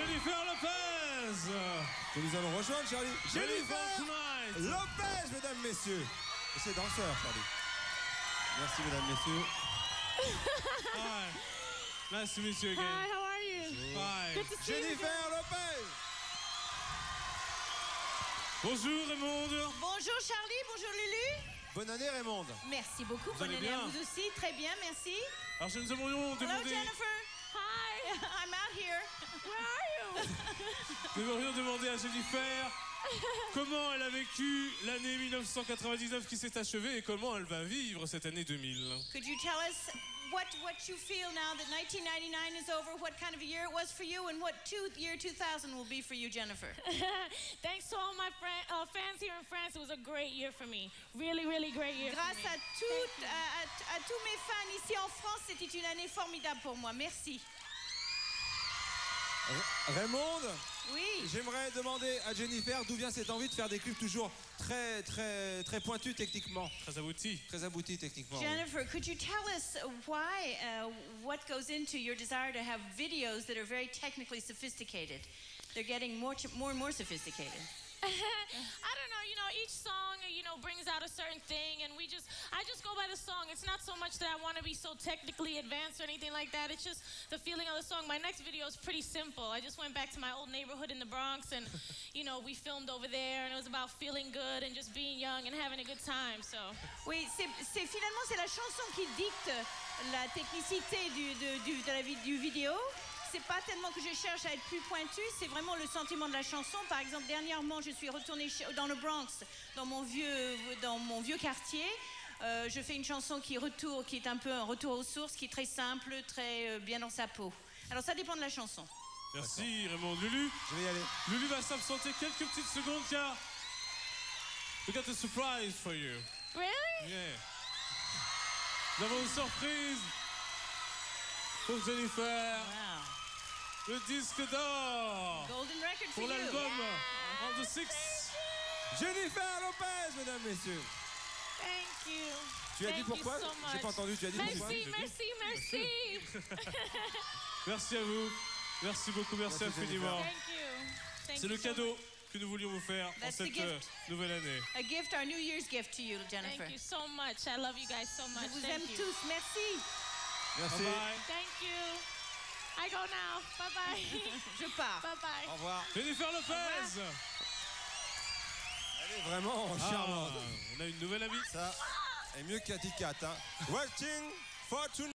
Jennifer Lopez Que nous allons rejoindre, Charlie. Jennifer Lopez, mesdames, messieurs. Et c'est danseur, Charlie. Merci, mesdames, messieurs. Hi. Nice to meet you again. Hi, how are you? Hi. Good to see you. Jennifer Lopez. Bonjour Raymond. Bonjour Charlie, bonjour Lulu. Bonne année, Raymond. Merci beaucoup. Vous Bonne année à vous aussi. Très bien, merci. Alors, je nous aimerions Hello demander, Jennifer. Hi, I'm out here. where are you? Nous aimerions demander à Jennifer comment elle a vécu l'année 1999 qui s'est achevée et comment elle va vivre cette année 2000. Could you tell us what what you feel now that 1999 is over? What kind of a year it was for you, and what two, year 2000 will be for you, Jennifer? Thanks to all my friend, uh, fans here in France. It was a great year for me. Really, really great year. for Grâce me. à, toutes, à, à- à tous mes fans ici en France, c'était une année formidable pour moi. Merci. Ra- Raymond, Oui. j'aimerais demander à Jennifer d'où vient cette envie de faire des clips toujours très, très, très pointus techniquement. Très abouti. Très aboutis techniquement. oui. Jennifer, could you tell us why, uh, what goes into your desire to have videos that are very technically sophisticated? They're getting more, more and more sophisticated. I don't know. You know, each song, you know, brings out a certain thing, I just go by the song. It's not so much that I want to be so technically advanced or anything like that. It's just the feeling of the song. My next video is pretty simple. I just went back to my old neighborhood in the Bronx, and you know, we filmed over there, and it was about feeling good and just being young and having a good time. So. Oui, c'est c'est- finalement c'est la chanson qui dicte la technicité du, de, du, de la du vidéo. C'est pas tellement que je cherche à être plus pointu, c'est vraiment le sentiment de la chanson. Par exemple, dernièrement, je suis retournée dans le Bronx, dans mon vieux, dans mon vieux quartier. Euh, je fais une chanson qui, retour, qui est un peu un retour aux sources, qui est très simple, très euh, bien dans sa peau. Alors ça dépend de la chanson. Merci Raymond. Lulu? Je vais y aller. Lulu va s'absenter quelques petites secondes car we got a surprise for you. Really? Yeah. Nous avons une surprise pour Jennifer. Le disque d'or Golden record for pour l'album On the Six. Jennifer Lopez, mesdames, messieurs. Thank you. Tu as dit Thank pourquoi? you so J'ai pas entendu, tu as dit pourquoi? Merci, merci, merci. Merci à vous. Merci beaucoup, merci, Merci, you. Thank C'est le so cadeau much. que nous voulions vous faire en That's the cette euh, nouvelle année. A gift, our New Year's gift to you, Jennifer. Thank you so much. I love you guys so much. Je vous Thank aime you. tous, merci. Merci. Bye bye. Thank you. I go now. Bye bye. Je pars. bye bye. Au revoir. Jennifer Lopez Elle est vraiment Ah, charmante. On a une nouvelle amie. Ça est mieux Cat. Hein. Waiting for tonight.